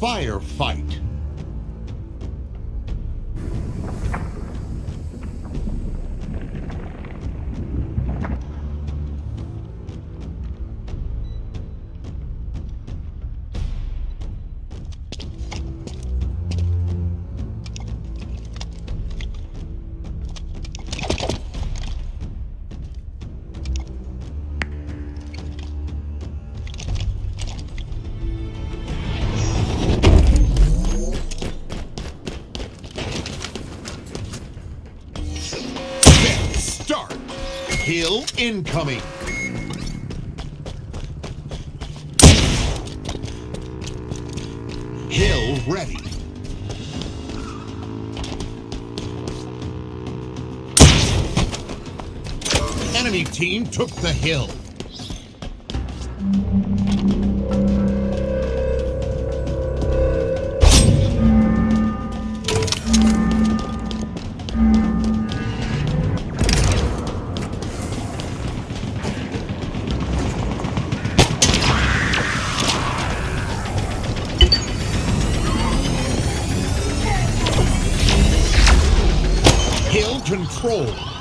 Firefight. Hill incoming. Hill ready. Enemy team took the hill. Control.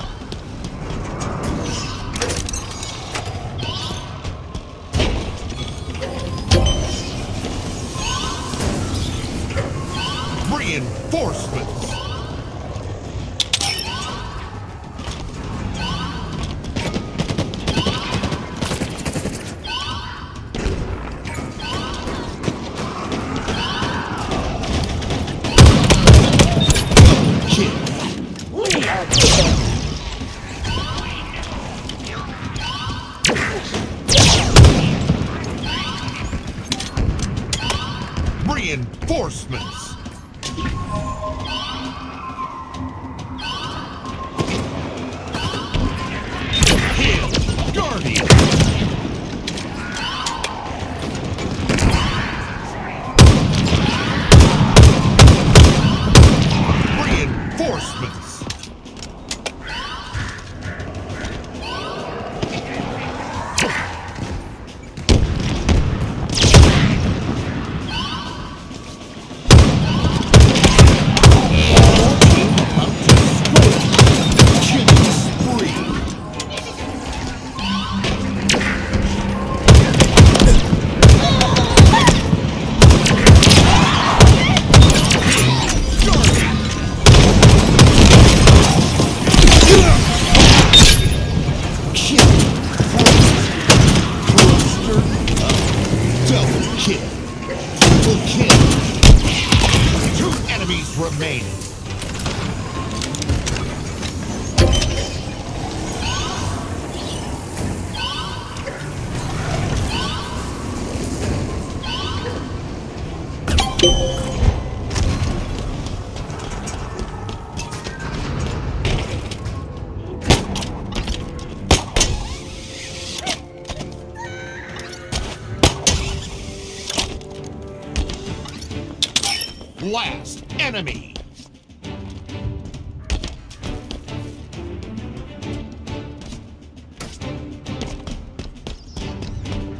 Enemy.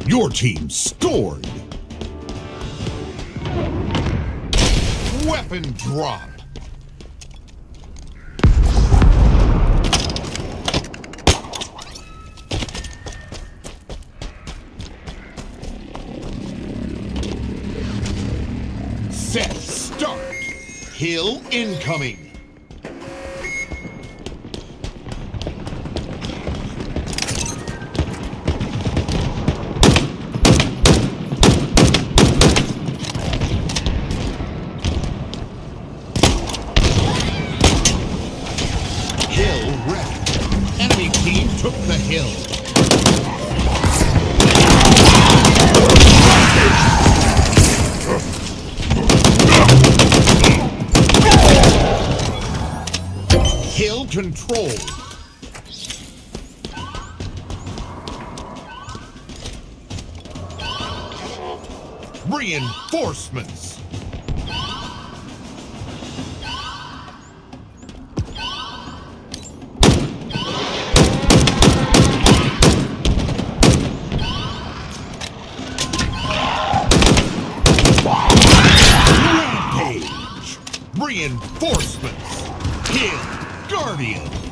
Your team scored. Weapon drop. Hill incoming. Control. Reinforcements. Rampage. Reinforcements. Hill. Guardian.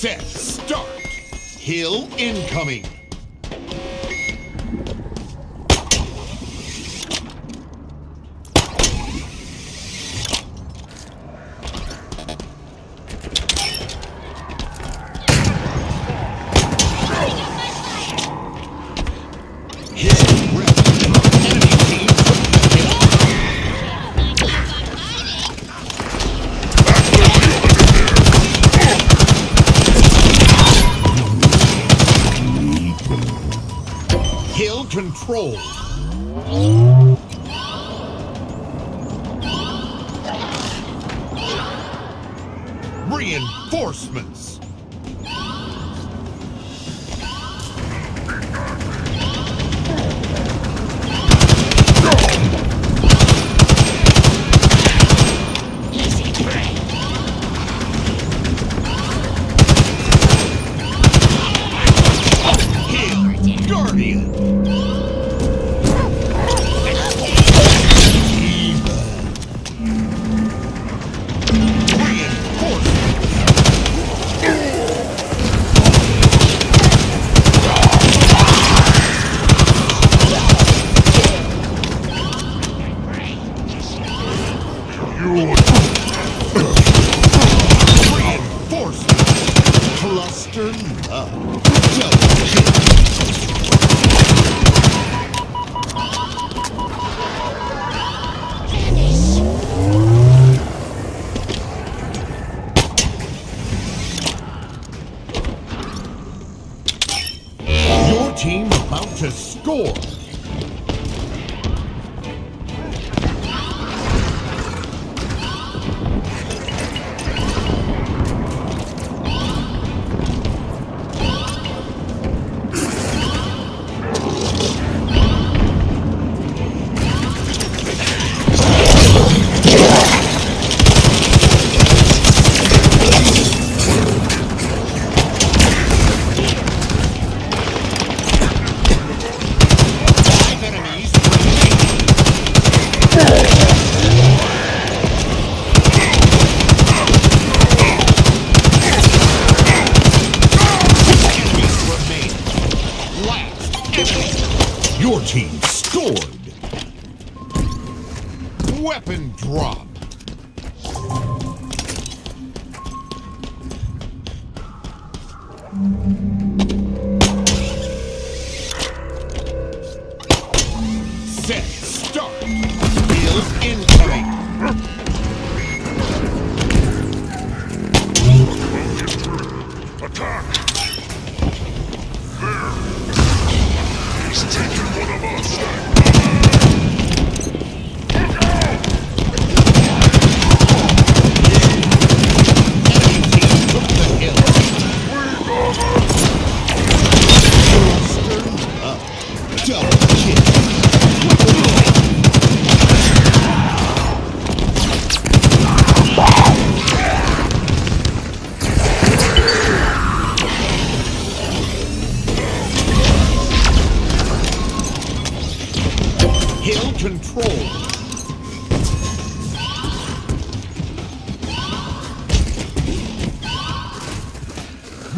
Set, start. Hill incoming. Control. Reinforcements. Weapon drop.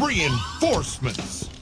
Reinforcements.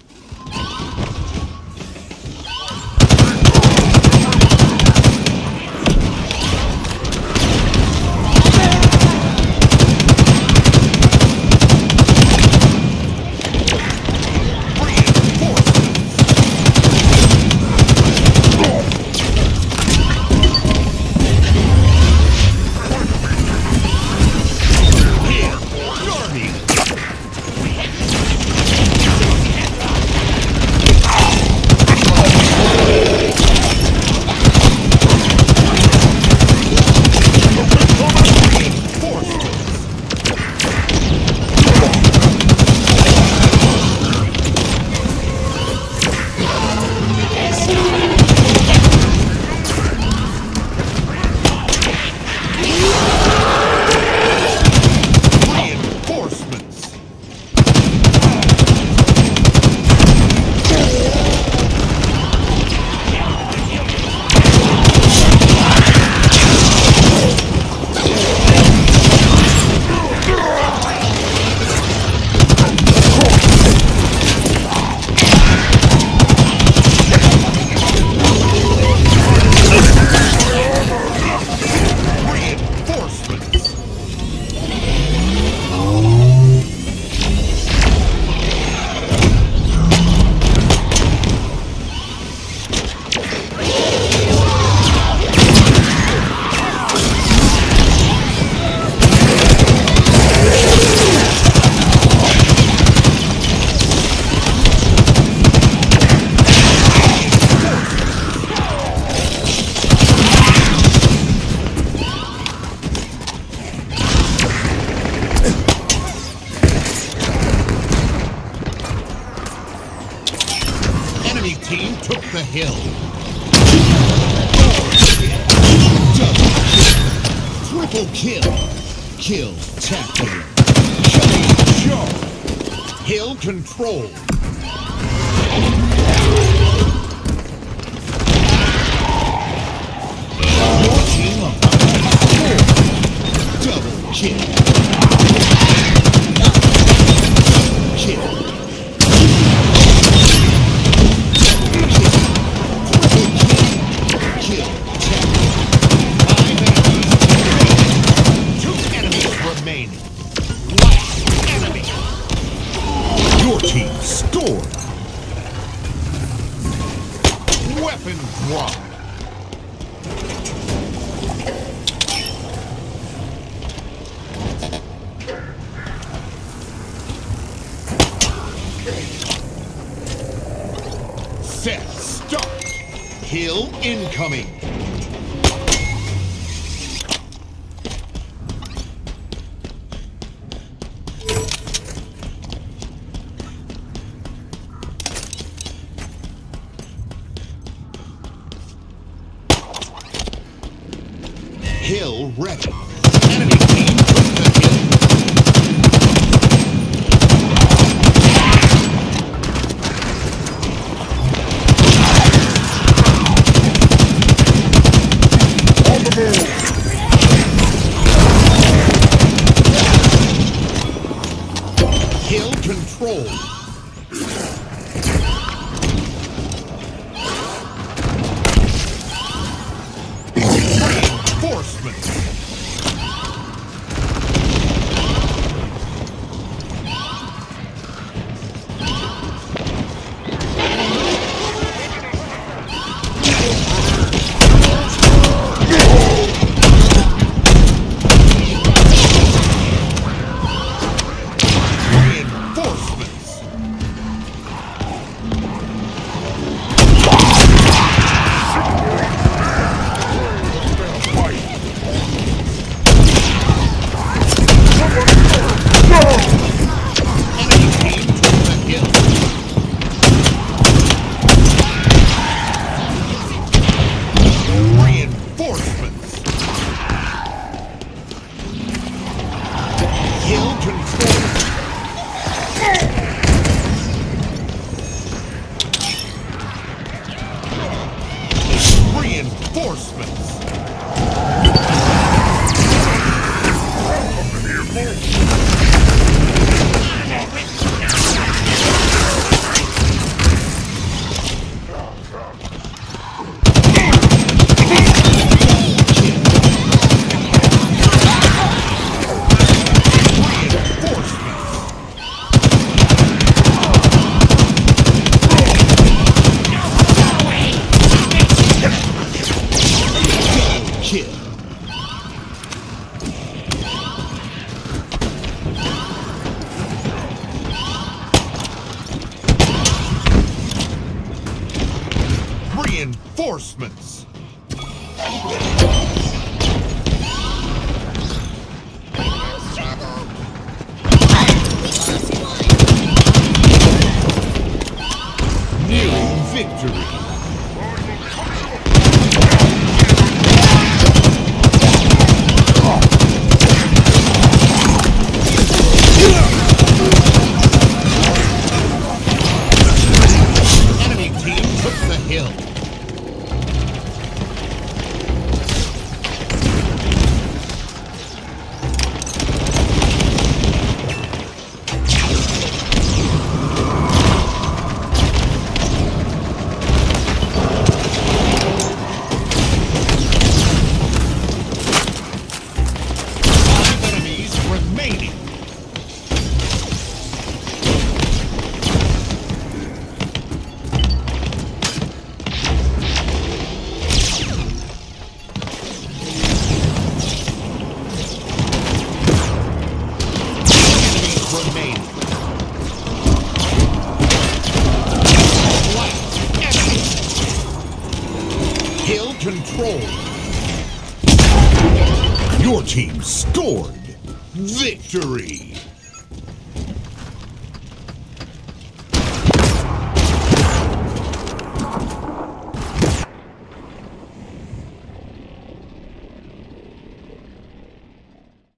Show. Hill control. Your team about to. Double kill. Kill. Team scored. Weapon drop. Set. Start. Hill incoming. Hill ready. Reinforcements. Reinforcements! Nearing victory! Control. Your team scored. Victory.